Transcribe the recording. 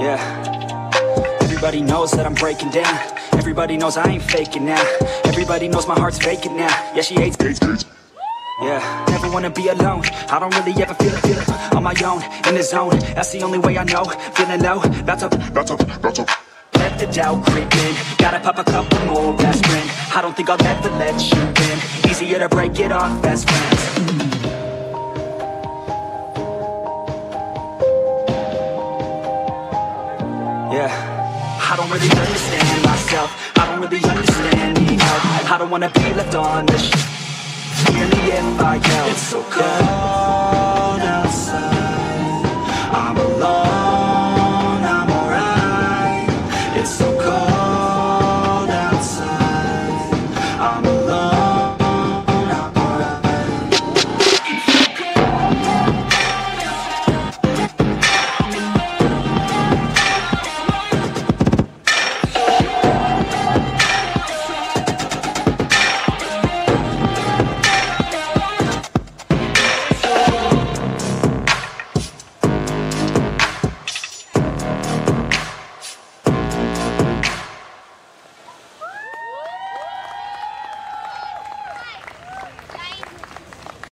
Yeah. Everybody knows that I'm breaking down. Everybody knows I ain't faking now. Everybody knows my heart's vacant now. Yeah, she hates. Yeah, never wanna be alone. I don't really ever feel it, feel it. On my own, in the zone. That's the only way I know. Feeling low, about to, about to, about to. Let the doubt creep in. Gotta pop a couple more aspirin. I don't think I'll ever let you in. Easier to break it off best friends. I don't really understand myself. I don't really understand, need help I don't wanna be left on the shelf. Hear me if I yell It's so cold outside. I'm alone, I'm alright. It's so cold.